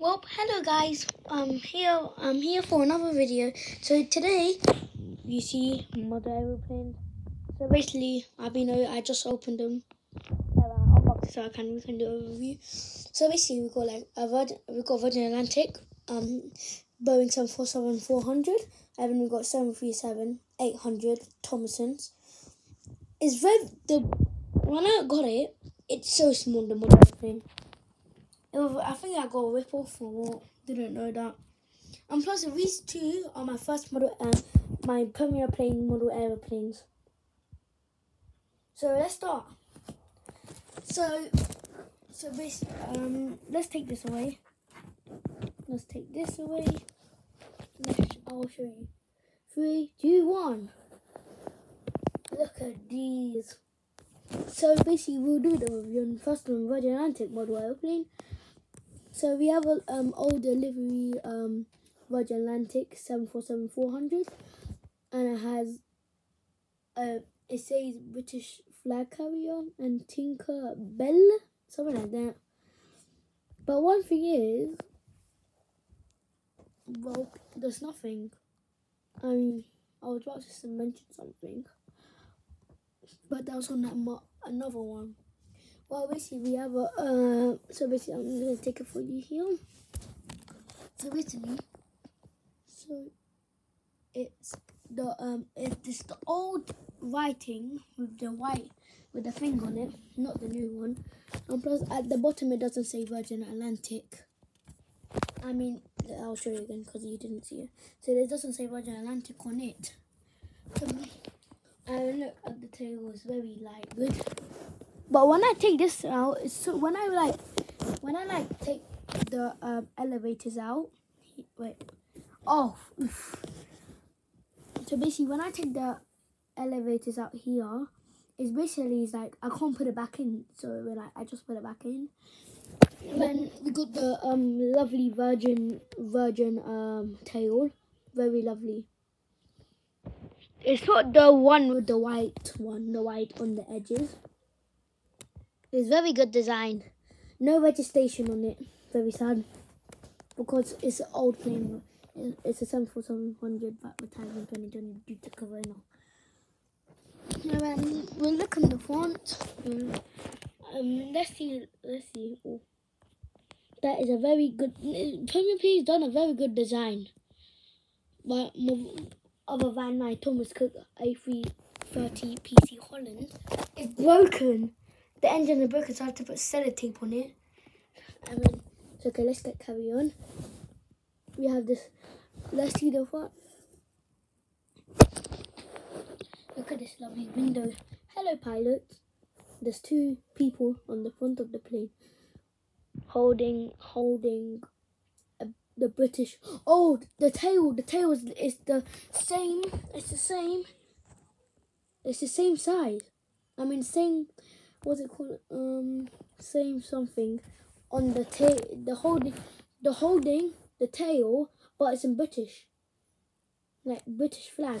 Well, hello guys. I'm here. I'm here for another video. So today, you see mother aeroplanes. So basically, I've been. I just opened them. So I can we can do a review. So basically, we got like a Virgin. We got Virgin Atlantic. Um, Boeing 747-400. And then we got 737-800 Thomasons. It's very the when I got it, it's so small the mother airplane. Was, I think I got a rip for what. Didn't know that. And plus, these two are my first model, uh, my premier plane model aeroplanes. So let's start. So, so this, um, let's take this away. Let's take this away. Let's, I'll show you. Three, two, one. Look at these. So basically, we'll do the on first one Virgin Atlantic model airplane. So we have an um, old delivery um, Virgin Atlantic 747-400 and it has uh, it says British flag carrier and Tinker Belle, something like that. But one thing is, well, there's nothing. I mean, I was about to mention something, but that was on that another one. Well, basically, we have a. Uh, so basically, I'm gonna take it for you here. So basically, so it's the um, it's the old writing with the white with the thing on it, not the new one. And plus, at the bottom, it doesn't say Virgin Atlantic. I mean, I'll show you again because you didn't see it. So it doesn't say Virgin Atlantic on it. Um, and look at the table, it's very light good. But when I take this out, so when I like, when I like take the um, elevators out, wait, oh, so basically when I take the elevators out here, it's basically it's like I can't put it back in, so we're like I just put it back in. Then we got the um lovely virgin virgin um tail, very lovely. It's not the one with the white one, the white on the edges. It's very good design. No registration on it. Very sad. Because it's an old plane. It's a 74700 but retired in 2020 due to Corona. And then we'll look on the front. Um, um, let's see. Let's see. Oh. That is a very good. Premier P's done a very good design. But other than my Thomas Cook A330 PC Holland, it's broken the engine of the so I have to put sellotape on it. And then, so okay, let's get carry on. We have this, let's see the what? Look at this lovely window. Hello, pilots. There's two people on the front of the plane holding, holding a, the British. Oh, the tail, the tail is, is the same, it's the same, it's the same size. I mean, same what's it called? Um, same something on the tail, the holding, the holding, the tail, but it's in British, like British flag,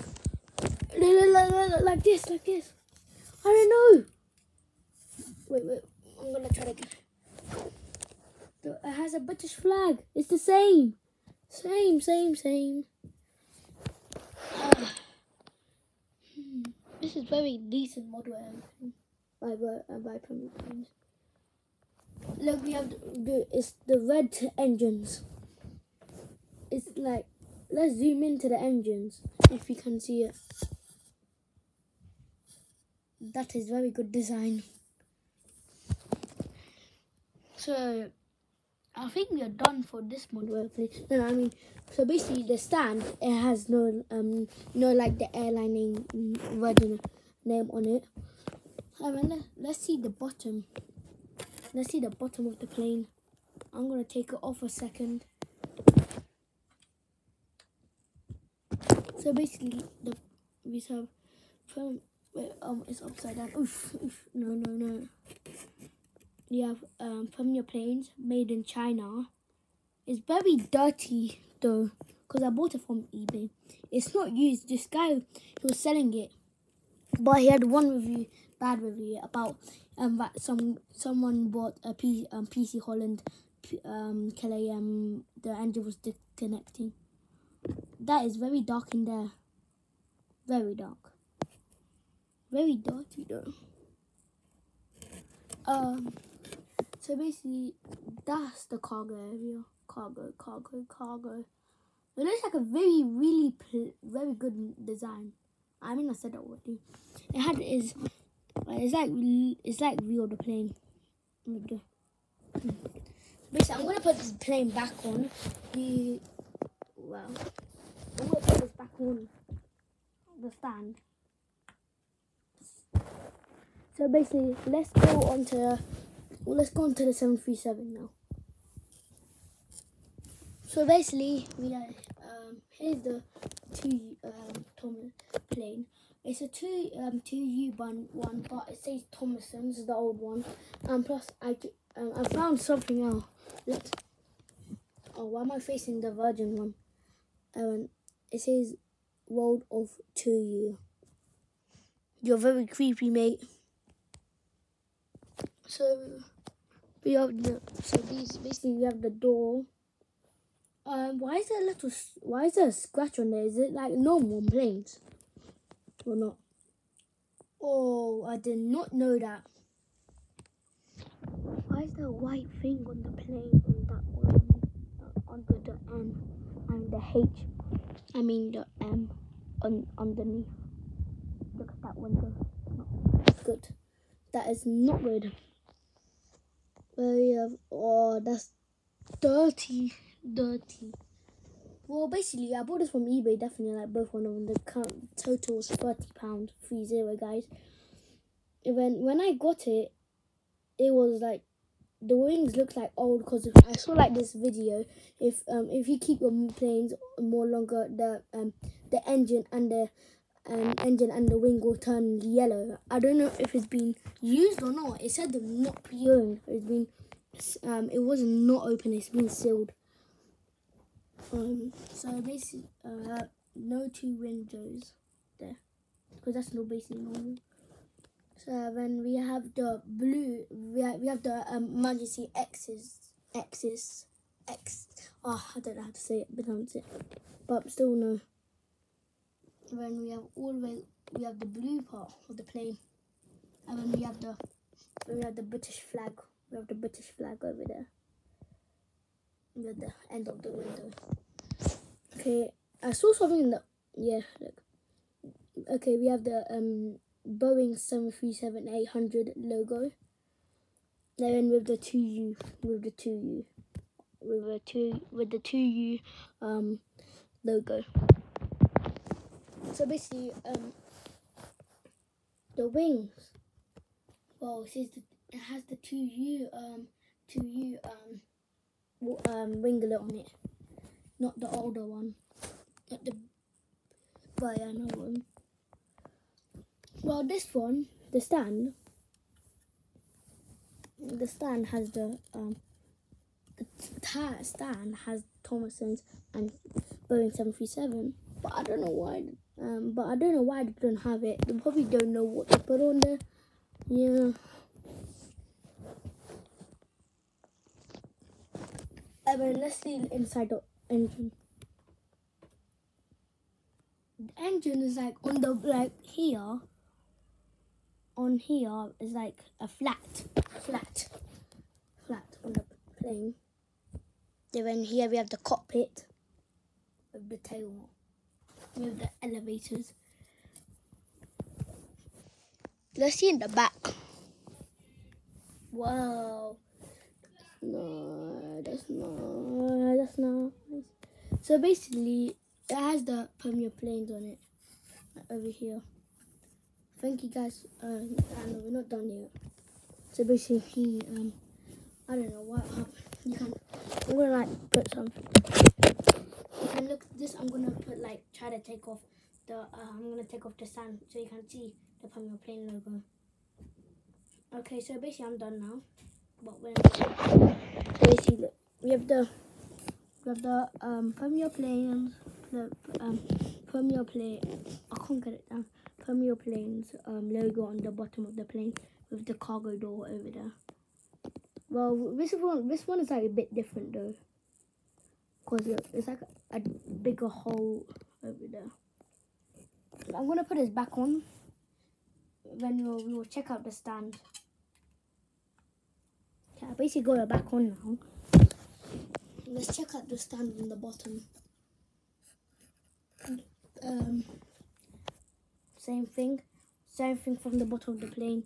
like this, like this. I don't know. Wait, wait. I'm gonna try to get. It has a British flag. It's the same, same, same, same. Uh. This is very decent model by by, planes. Look, we have the it's the red engines. It's like let's zoom into the engines if you can see it. That is very good design. So I think we are done for this model. No, I mean, so basically the stand it has no um no like the airline name Virgin name on it. Let's see the bottom. Let's see the bottom of the plane. I'm gonna take it off a second. So basically, the we have from um it's upside down. Oof, oof, no, no, no. You have um Premier Planes made in China. It's very dirty though, because I bought it from eBay. It's not used. This guy who was selling it, but he had one review bad review about um that some someone bought a P, um, PC Holland um KLM the engine was disconnecting. That is very dark in there. Very dark. Very dirty though. Um so basically that's the cargo area. Cargo, cargo, cargo. It looks like a very, really, very good design. I mean, I said that already. It had is, it's like it's like real the plane. Basically, I'm gonna put this plane back on. The well, I'm gonna put this back on the stand. So basically, let's go on to well, let's go on to the 737 now. So basically, we are, um, here's the two um, Thomas plane. It's a two um TUI one one, but it says Thomason's the old one. And plus, I um, I found something else. Let's. Oh, why am I facing the Virgin one? Um, it says World of TUI. You're very creepy, mate. So we have the so these basically we have the door. Um, why is there a little? Why is there a scratch on there? Is it like normal planes, or not? Oh, I did not know that. Why is there a white thing on the plane on that one, uh, under the M and the H? I mean the M on underneath. Look at that window. Not good. That is not good. We have oh that's dirty dirty. Well, basically, I bought this from eBay. Definitely, like both one of them. The count total was thirty pound, three zero, guys. When when I got it, it was like the wings looked like old because I saw like this video. If um if you keep your planes more longer, the um the engine and the um, engine and the wing will turn yellow. I don't know if it's been used or not. It said not pre-owned. It's been um it was not open. It's been sealed. Um, so basically, uh, no two windows there because that's not basically normal. So then we have the blue. We have, we have the um, X's X's X. Oh, I don't know how to say it, pronounce it, but still no. Then we have all the way. We have the blue part of the plane, and then we have the we have the British flag. We have the British flag over there near the end of the window. Okay, I saw something in the yeah. Look. Okay, we have the um Boeing seven three seven eight hundred logo. Then with the TUI, with the TUI, with the two with the TUI um logo. So basically, um, the wings. Well, it says the, it has the TUI um TUI um um, winglet on it, not the older one, not the Viana one. Well, this one, the stand, the stand has the um, the stand has Thomason's and Boeing seven three seven, but I don't know why. Um, but I don't know why they don't have it. They probably don't know what to put on there. Yeah. And then let's see inside the engine. The engine is like on the like here. On here is like a flat, flat, flat on the plane. Then here we have the cockpit with the tail, with the elevators. Let's see in the back. Wow. No, that's not. That's not. So basically, it has the Premier planes on it over here. Thank you guys. I know we're not done yet. So basically, um, I don't know what happened. You can. I'm gonna like put some. You can look this. I'm gonna put like try to take off the. Uh, I'm gonna take off the sand so you can see the Premier plane logo. Okay, so basically I'm done now. But when we have the we have the um Premier planes, the um Premier plane. I can't get it down. Premier planes um logo on the bottom of the plane with the cargo door over there. Well, this one, this one is like a bit different though, cause it's like a, a bigger hole over there. I'm gonna put this back on. Then we'll, we will check out the stand. Okay, I basically got it back on now. Let's check out the stand on the bottom. Um, same thing, same thing from the bottom of the plane.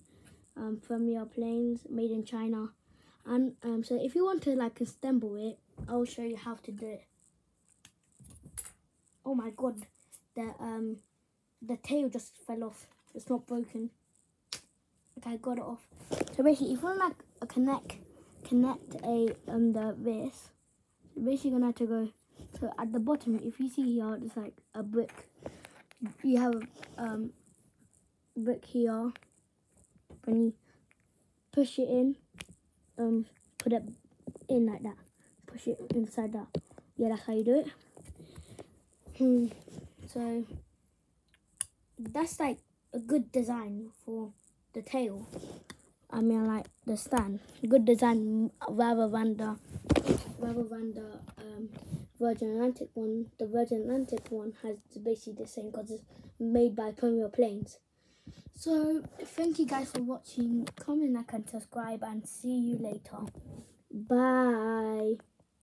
Um, Premier planes made in China, and um, so if you want to like assemble it, I'll show you how to do it. Oh my god, the um, the tail just fell off. It's not broken. Okay, got it off. So basically, if you want like connect connect a um the this, basically gonna have to go. So at the bottom, if you see here, there's like a brick. You have um brick here. When you push it in, um, put it in like that. Push it inside that. Yeah, that's how you do it. Hmm. So that's like a good design for the tail. I mean, like the stand. Good design rather than the rather than the um, Virgin Atlantic one. The Virgin Atlantic one has basically the same because it's made by Premier Planes. So thank you guys for watching. Comment, like, and subscribe, and see you later. Bye.